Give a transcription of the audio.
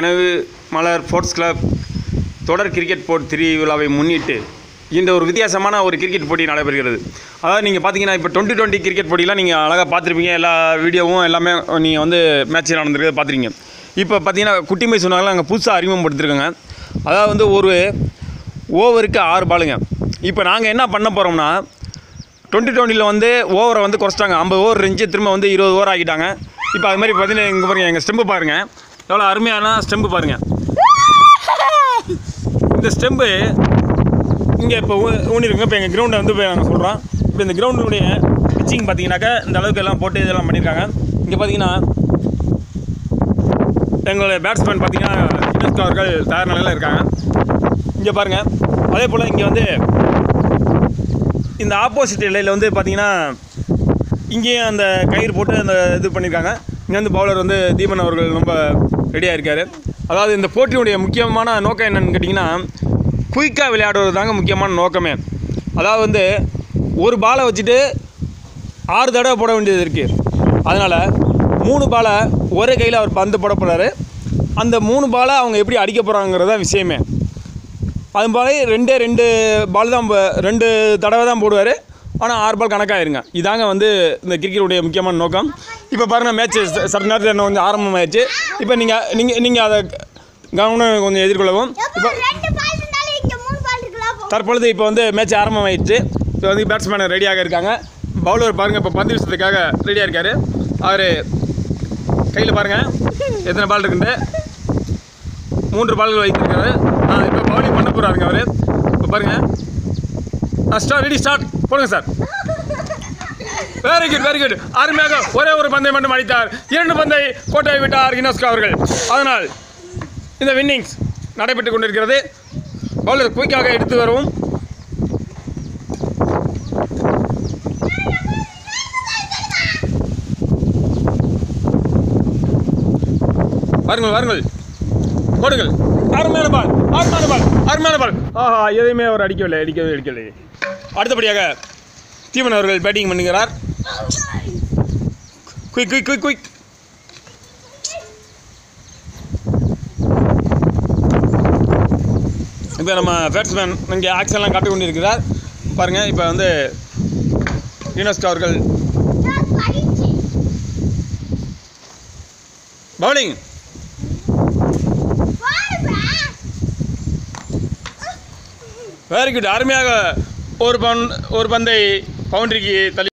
கனவு Malar sports club தொடர் cricket போட் திருவிழாவை முன்னிட்டு இந்த ஒரு வித்தியாசமான ஒரு கிரிக்கெட் போட்டி நடைபெறுகிறது. அதாவது நீங்கள் பார்த்தீங்கன்னா இப்போ டுவெண்ட்டி டுவெண்ட்டி கிரிக்கெட் போட்டிலாம் நீங்கள் அழகாக பார்த்துருப்பீங்க எல்லா வீடியோவும் எல்லாமே நீங்கள் வந்து மேட்ச் நடந்திருக்கிறது பார்த்துருக்கீங்க இப்போ பார்த்தீங்கன்னா குட்டிமை சொன்னாலும் அங்கே புதுசாக அறிமுகப்படுத்திருக்கோங்க. அதாவது வந்து ஒரு ஓவருக்கு ஆறு பாலுங்க. இப்போ நாங்கள் என்ன பண்ண போகிறோம்னா டுவெண்ட்டி டுவெண்ட்டியில் வந்து ஓவரை வந்து குறைச்சிட்டாங்க. ஐம்பது ஓவர் இருந்துச்சு திரும்ப வந்து இருபது ஓவர் ஆகிட்டாங்க இப்போ அது மாதிரி பார்த்தீங்கன்னா இங்கே பாருங்கள் எங்கள் ஸ்டெம்பு பாருங்கள் எவ்வளோ அருமையான ஸ்டெம்பு பாருங்கள் இந்த ஸ்டெம்பு இங்கே இப்போ ஊனிருக்குங்க. இப்போ எங்கள் கிரவுண்டை வந்து இப்போ நாங்கள் சொல்கிறோம் இப்போ இந்த கிரவுண்டுடைய பிச்சிங் பார்த்தீங்கன்னாக்கா இந்த அளவுக்கு எல்லாம் போட்டு இதெல்லாம் பண்ணியிருக்காங்க இங்கே பார்த்தீங்கன்னா எங்களுடைய பேட்ஸ்மேன் பார்த்தீங்கன்னா யுனெஸ்கோ அவர்கள் தயார் நிலையில் இருக்காங்க. இங்கே பாருங்கள் அதே போல் இங்கே வந்து இந்த ஆப்போசிட் இலையில் வந்து பார்த்திங்கன்னா இங்கேயும் அந்த கயிறு போட்டு அந்த இது பண்ணியிருக்காங்க இங்கே வந்து பவுலர் வந்து தீபன் அவர்கள் ரொம்ப ரெடியாக இருக்கார். அதாவது இந்த போட்டியினுடைய முக்கியமான நோக்கம் என்னென்னு கேட்டிங்கன்னா குயிக்காக விளையாடுறது தாங்க முக்கியமான நோக்கமே. அதாவது வந்து ஒரு பாலை வச்சுட்டு ஆறு தடவை போட வேண்டியது இருக்குது அதனால் மூணு பாலை ஒரே கையில் அவர் பந்து போட போகிறாரு அந்த மூணு பாலை அவங்க எப்படி அடிக்க போகிறாங்கிறது தான் விஷயமே. அது மாதிரி ரெண்டே ரெண்டு பால் தான் ரெண்டு தடவை தான் போடுவார். ஆனால் ஆறு பால் கணக்காயிருங்க. இதாங்க வந்து இந்த கிரிக்கெட்டுடைய முக்கியமான நோக்கம். இப்போ பாருங்கள் மேட்ச் சற்று நேரத்தில் இன்னும் கொஞ்சம் ஆரம்பமாயிடுச்சு. இப்போ நீங்கள் நீங்கள் நீங்கள் அதை கவனம் கொஞ்சம் எதிர்கொள்ளவும். இப்போ தற்பொழுது இப்போ வந்து மேட்ச் ஆரம்பமாயிடுச்சு. இப்போ வந்து பேட்ஸ்மேன் ரெடியாக இருக்காங்க. பவுலர் பாருங்கள் இப்போ பந்து வீசுறதுக்காக ரெடியாக இருக்கார். அவர் கையில் பாருங்கள் எத்தனை பால் இருக்குன்னு மூன்று பால்கள் வைத்திருக்காரு. ஆ இப்போ பவுலிங் பண்ண போகிறாருங்க அவர். இப்போ பாருங்கள் ஸ்டார் ரெடி ஸ்டார்ட் போடுங்க sir. Very good very good அருமையாக ஒரே ஒரு பந்தை மட்டும் அடித்தார். இரண்டு பந்தை கோட்டையை விட்டார் யுனெஸ்கோ அவர்கள். அதனால் இந்த வின்னிங்ஸ் நடைபெற்று கொண்டிருக்கிறது. பவுலர் குயிக்காக எடுத்து வரவும். வாருங்கள் வாருங்கள். போடுங்கள். அருமையான பால் அருமையான பால் அருமையான பால் ஆஹா எதையுமே அவர் அடிக்கவில்லை அடிக்கவே அடிக்கவில்லை. அடுத்தபடியாக தீவன் அவர்கள் பேட்டிங் பண்ணுகிறார். குயிக் குயிக் குயிக் குயிக் இப்போ நம்ம பேட்ஸ்மேன் இங்கே ஆக்ஷன்லாம் காட்டி கொண்டிருக்கிறார். பாருங்கள் இப்போ வந்து யுனெஸ்கோ அவர்கள். பவுலிங் வெரி குட் அருமையாக ஒரு பன் ஒரு பந்தை பவுண்டரிக்கு தள்ளி